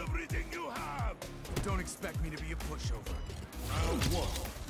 everything you have! Don't expect me to be a pushover. Round one.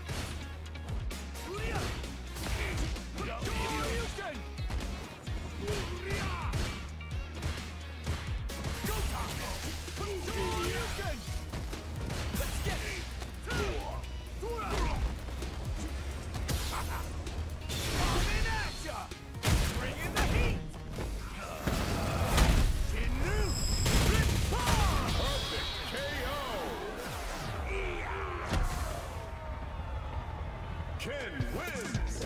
Ken wins!